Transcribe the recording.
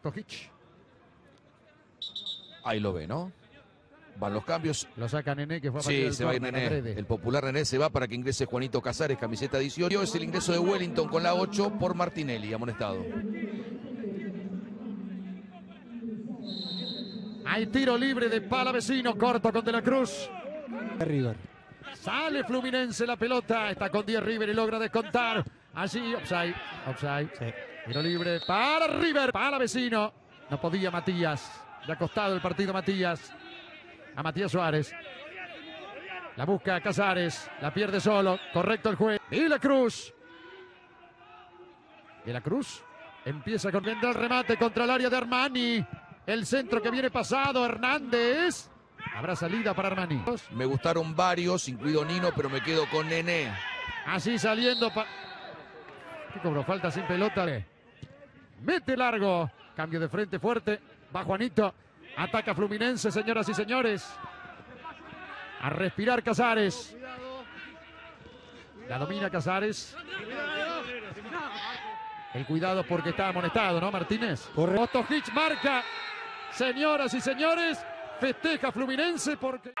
Ostojic. Ahí lo ve, ¿no? Van los cambios. Lo saca Nené que fue a Sí, se va a ir Nené. El popular Nené se va para que ingrese Juanito Casares, camiseta 18. Es el ingreso de Wellington con la 8 por Martinelli, amonestado. Hay tiro libre de Palavecino, corto con De la Cruz. River. Sale Fluminense la pelota. Está con 10 River y logra descontar. Allí, offside. Offside. Sí. Tiro libre para River. Para vecino. No podía Matías. Le ha costado el partido Matías. A Matías Suárez. La busca Casares. La pierde solo. Correcto el juez. Y la Cruz. De la Cruz. Empieza con el remate contra el área de Armani. El centro que viene pasado. Hernández. Habrá salida para Armani. Me gustaron varios, incluido Nino, pero me quedo con Nené. Así saliendo. pa- ¿Qué cobró? Falta sin pelota. Mete largo. Cambio de frente fuerte. Va Juanito. Ataca Fluminense, señoras y señores. A respirar Casares. La domina Casares. El cuidado porque está amonestado, ¿no, Martínez? Corre- Ostojic marca. Señoras y señores, festeja Fluminense porque...